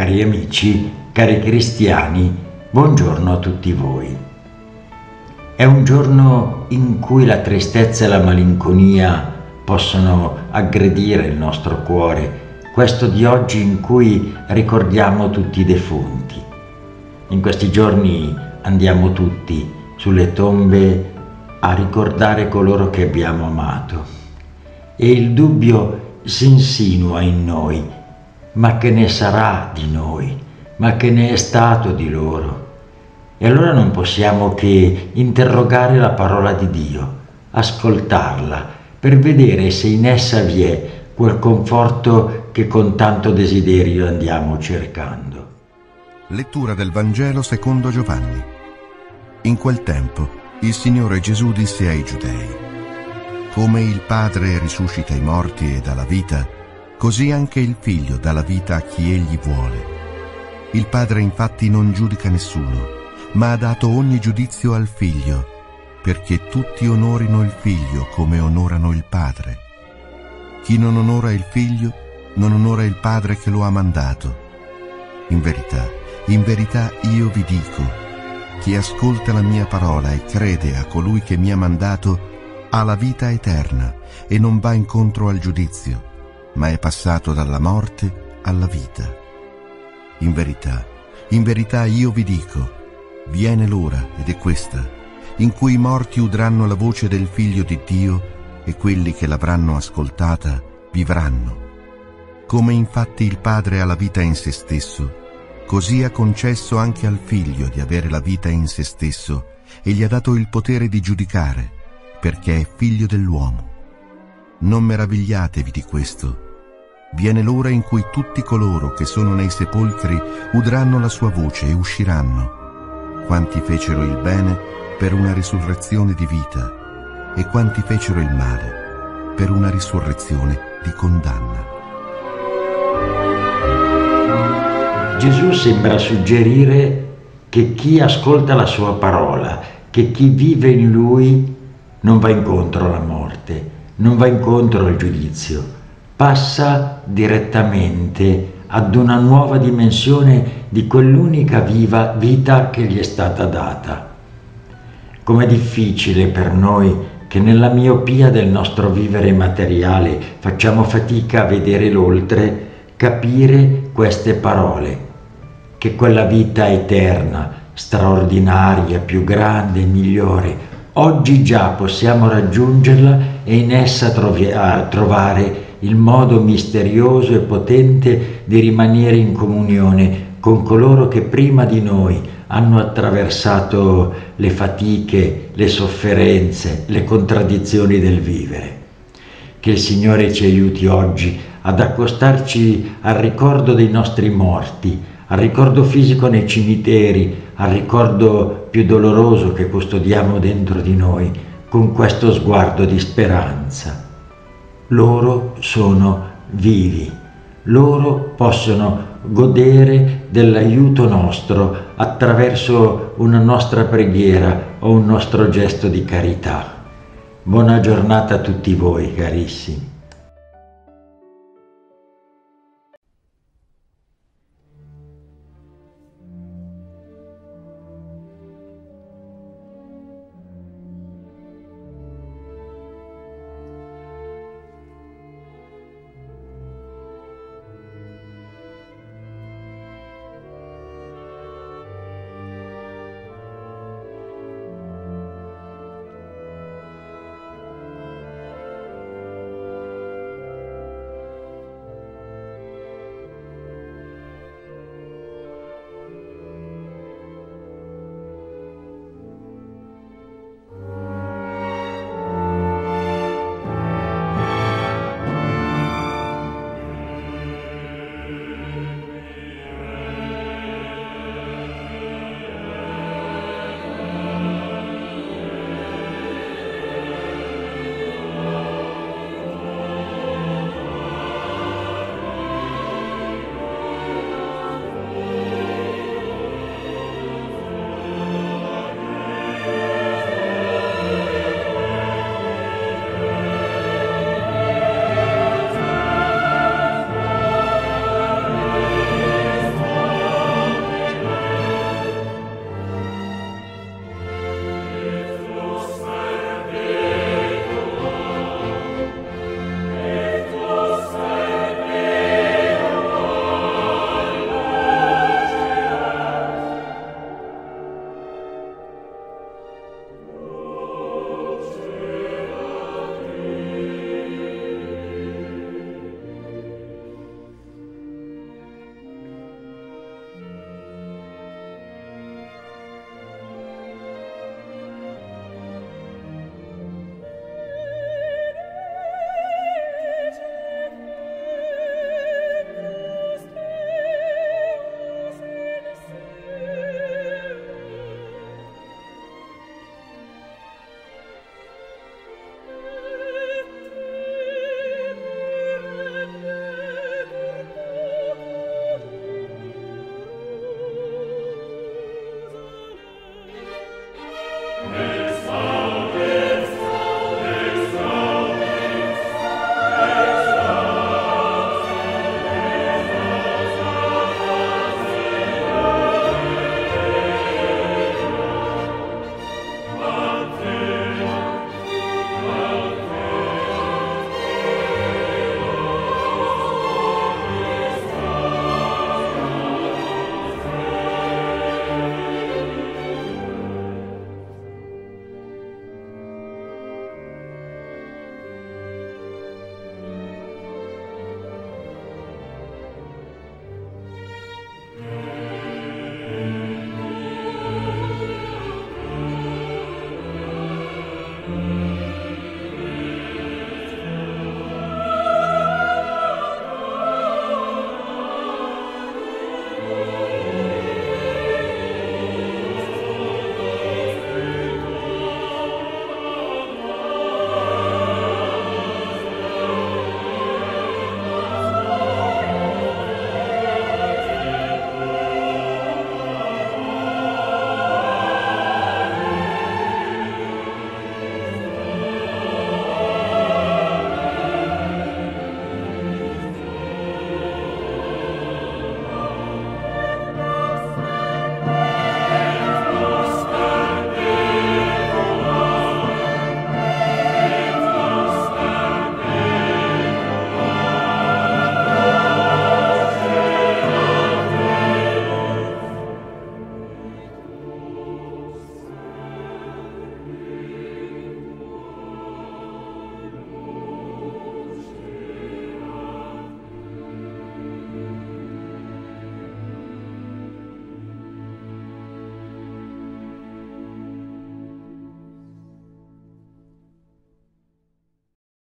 cari amici, cari cristiani, buongiorno a tutti voi. È un giorno in cui la tristezza e la malinconia possono aggredire il nostro cuore, questo di oggi in cui ricordiamo tutti i defunti. In questi giorni andiamo tutti sulle tombe a ricordare coloro che abbiamo amato e il dubbio si insinua in noi, ma che ne sarà di noi, ma che ne è stato di loro? E allora non possiamo che interrogare la parola di Dio, ascoltarla, per vedere se in essa vi è quel conforto che con tanto desiderio andiamo cercando. Lettura del Vangelo secondo Giovanni. In quel tempo il Signore Gesù disse ai Giudei, Come il Padre risuscita i morti e dà la vita, così anche il Figlio dà la vita a chi egli vuole. Il Padre infatti non giudica nessuno, ma ha dato ogni giudizio al Figlio, perché tutti onorino il Figlio come onorano il Padre. Chi non onora il Figlio, non onora il Padre che lo ha mandato. In verità, in verità io vi dico, chi ascolta la mia parola e crede a colui che mi ha mandato, ha la vita eterna e non va incontro al giudizio, ma è passato dalla morte alla vita. In verità, in verità io vi dico, viene l'ora, ed è questa, in cui i morti udranno la voce del Figlio di Dio e quelli che l'avranno ascoltata vivranno. Come infatti il Padre ha la vita in se stesso, così ha concesso anche al Figlio di avere la vita in se stesso e gli ha dato il potere di giudicare, perché è figlio dell'uomo. Non meravigliatevi di questo. Viene l'ora in cui tutti coloro che sono nei sepolcri udranno la sua voce e usciranno. Quanti fecero il bene per una risurrezione di vita e quanti fecero il male per una risurrezione di condanna. Gesù sembra suggerire che chi ascolta la sua parola, che chi vive in lui non va incontro alla morte, non va incontro al giudizio, passa direttamente ad una nuova dimensione di quell'unica viva vita che gli è stata data. Com'è difficile per noi che nella miopia del nostro vivere materiale facciamo fatica a vedere l'oltre, capire queste parole, che quella vita eterna, straordinaria, più grande, migliore, oggi già possiamo raggiungerla e in essa trovi- trovare il modo misterioso e potente di rimanere in comunione con coloro che prima di noi hanno attraversato le fatiche, le sofferenze, le contraddizioni del vivere. Che il Signore ci aiuti oggi ad accostarci al ricordo dei nostri morti, al ricordo fisico nei cimiteri, al ricordo più doloroso che custodiamo dentro di noi, con questo sguardo di speranza. Loro sono vivi, loro possono godere dell'aiuto nostro attraverso una nostra preghiera o un nostro gesto di carità. Buona giornata a tutti voi, carissimi.